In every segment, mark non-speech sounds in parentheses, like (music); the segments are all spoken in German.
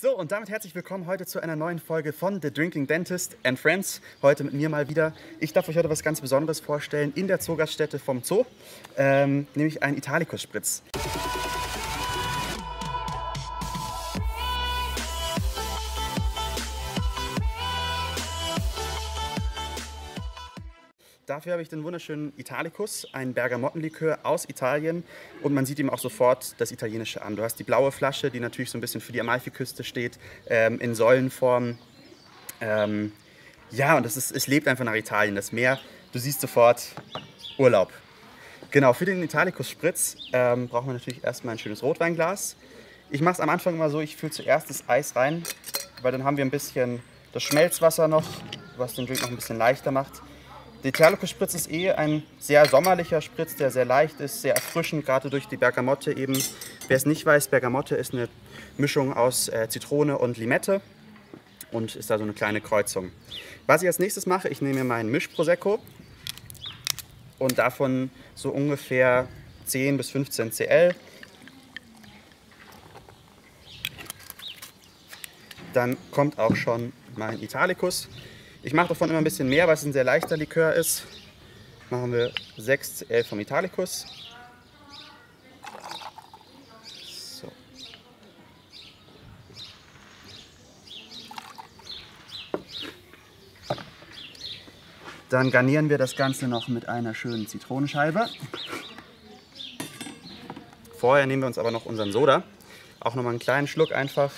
So, und damit herzlich willkommen heute zu einer neuen Folge von The Drinking Dentist and Friends. Heute mit mir mal wieder. Ich darf euch heute was ganz Besonderes vorstellen in der Zoogaststätte vom Zoo, ähm, nämlich einen Italicus-Spritz. Dafür habe ich den wunderschönen Italicus, einen Bergamottenlikör aus Italien. Und man sieht ihm auch sofort das Italienische an. Du hast die blaue Flasche, die natürlich so ein bisschen für die Amalfiküste steht, ähm, in Säulenform. Ähm, ja, und es, ist, es lebt einfach nach Italien. Das Meer, du siehst sofort Urlaub. Genau, für den Italicus-Spritz ähm, brauchen wir natürlich erstmal ein schönes Rotweinglas. Ich mache es am Anfang immer so, ich fülle zuerst das Eis rein, weil dann haben wir ein bisschen das Schmelzwasser noch, was den Drink noch ein bisschen leichter macht. Der Terlucus-Spritz ist eh ein sehr sommerlicher Spritz, der sehr leicht ist, sehr erfrischend, gerade durch die Bergamotte eben. Wer es nicht weiß, Bergamotte ist eine Mischung aus äh, Zitrone und Limette und ist da so eine kleine Kreuzung. Was ich als nächstes mache, ich nehme mir meinen Mischprosecco und davon so ungefähr 10 bis 15 Cl. Dann kommt auch schon mein Italicus. Ich mache davon immer ein bisschen mehr, weil es ein sehr leichter Likör ist. Machen wir 6 Cl vom Italicus. So. Dann garnieren wir das Ganze noch mit einer schönen Zitronenscheibe. Vorher nehmen wir uns aber noch unseren Soda. Auch nochmal einen kleinen Schluck einfach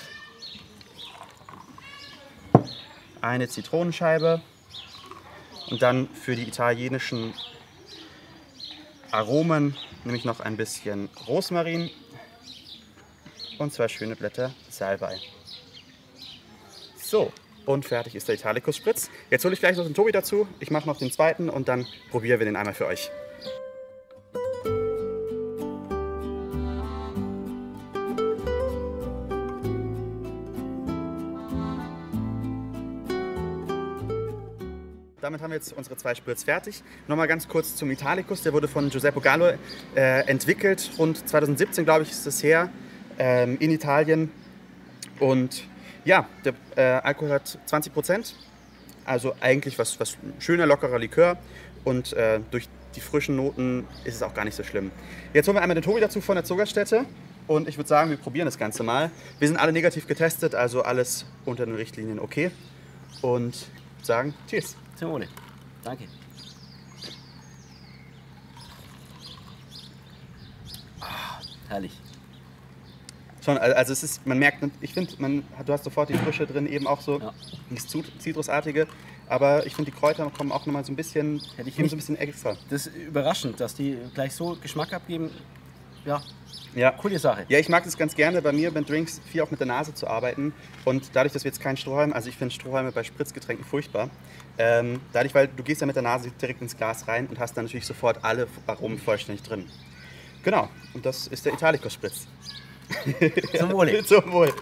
eine Zitronenscheibe und dann für die italienischen Aromen nehme ich noch ein bisschen Rosmarin und zwei schöne Blätter Salbei. So, und fertig ist der Italicus Spritz. Jetzt hole ich gleich noch den Tobi dazu. Ich mache noch den zweiten und dann probieren wir den einmal für euch. Damit haben wir jetzt unsere zwei Spritz fertig. Nochmal ganz kurz zum Italicus. Der wurde von Giuseppe Gallo äh, entwickelt. Rund 2017, glaube ich, ist das her. Ähm, in Italien. Und ja, der äh, Alkohol hat 20 Prozent. Also eigentlich was, was schöner, lockerer Likör. Und äh, durch die frischen Noten ist es auch gar nicht so schlimm. Jetzt holen wir einmal den Tobi dazu von der Zuckerstätte. Und ich würde sagen, wir probieren das Ganze mal. Wir sind alle negativ getestet, also alles unter den Richtlinien okay. Und sagen Tschüss. Zum Wohle. Danke. Ah, herrlich. Schon, also es ist, man merkt, ich finde, du hast sofort die Frische drin, eben auch so ja. das Zitrusartige. Aber ich finde, die Kräuter kommen auch nochmal so ein bisschen, Hätte ich so ein bisschen extra. Das ist überraschend, dass die gleich so Geschmack abgeben. Ja, ja. Coole Sache. Ja, ich mag das ganz gerne bei mir bei Drinks viel auch mit der Nase zu arbeiten. Und dadurch, dass wir jetzt keinen Strohhalm, also ich finde Strohhalme bei Spritzgetränken furchtbar. Ähm, dadurch, weil du gehst ja mit der Nase direkt ins Glas rein und hast dann natürlich sofort alle Aromen vollständig drin. Genau, und das ist der Italicus-Spritz. Zum Wohle. (laughs) Zum Wohl.